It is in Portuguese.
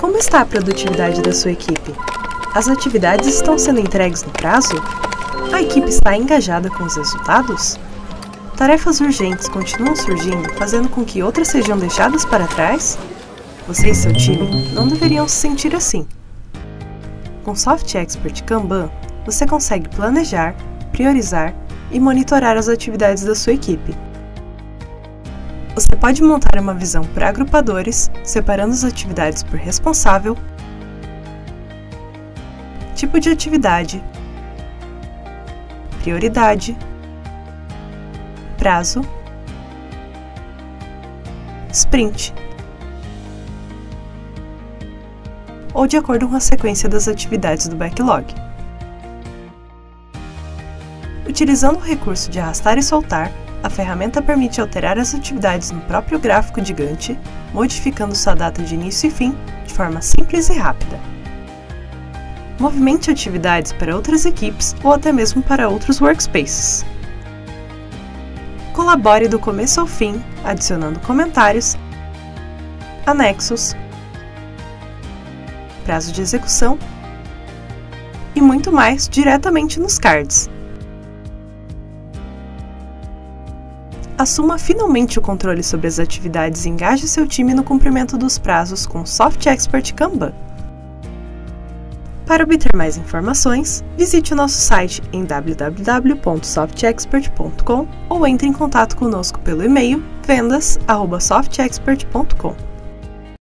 Como está a produtividade da sua equipe? As atividades estão sendo entregues no prazo? A equipe está engajada com os resultados? Tarefas urgentes continuam surgindo, fazendo com que outras sejam deixadas para trás? Você e seu time não deveriam se sentir assim. Com Soft Expert Kanban, você consegue planejar, priorizar e monitorar as atividades da sua equipe. Você pode montar uma visão por agrupadores, separando as atividades por responsável, tipo de atividade, prioridade, prazo, sprint ou de acordo com a sequência das atividades do backlog. Utilizando o recurso de arrastar e soltar, a ferramenta permite alterar as atividades no próprio gráfico de Gantt, modificando sua data de início e fim de forma simples e rápida. Movimente atividades para outras equipes ou até mesmo para outros workspaces. Colabore do começo ao fim, adicionando comentários, anexos, prazo de execução e muito mais diretamente nos cards. Assuma finalmente o controle sobre as atividades e engaje seu time no cumprimento dos prazos com Soft Expert Kanban. Para obter mais informações, visite o nosso site em www.softexpert.com ou entre em contato conosco pelo e-mail vendas@softexpert.com.